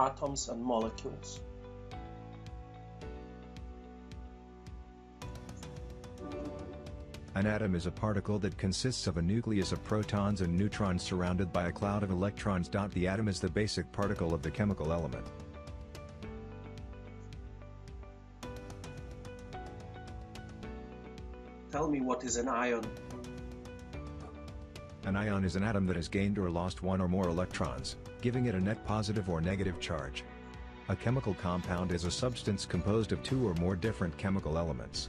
atoms and molecules. An atom is a particle that consists of a nucleus of protons and neutrons surrounded by a cloud of electrons. The atom is the basic particle of the chemical element. Tell me what is an ion? An ion is an atom that has gained or lost one or more electrons, giving it a net positive or negative charge. A chemical compound is a substance composed of two or more different chemical elements.